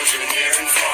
Engineering. here.